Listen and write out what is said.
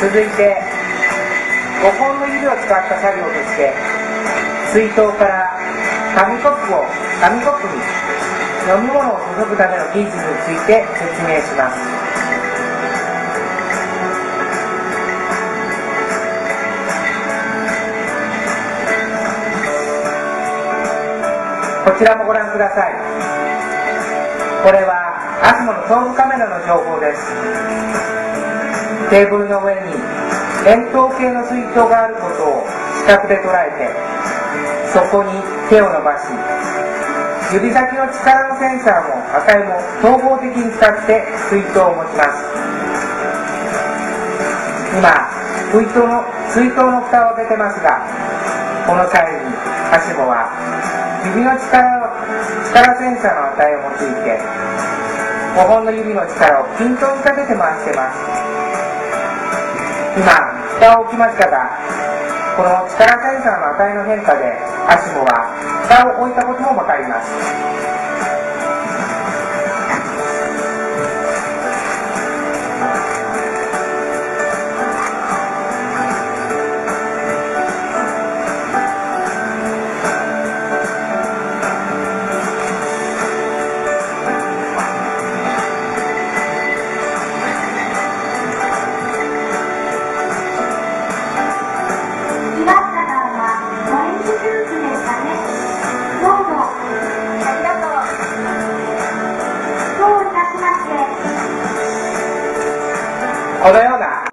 続いて5本の指を使った作業として水筒から紙コップを紙コップに飲み物を注ぐための技術について説明します。こちらもご覧ください。これはアスモの頭部カメラの情報です。テーブルの上に円筒形の水筒があることを視覚で捉えてそこに手を伸ばし指先の力のセンサーも値も統合的に使って水筒を持ちます。今水筒の水筒の蓋を開けてますがこの際にはしごは指の力を力センサーの値を用いて5本の指の力を均等にかけて回してます。今蓋を置きましたがこの力センサーの値の変化でアシモは蓋を置いたことも分かります。どうい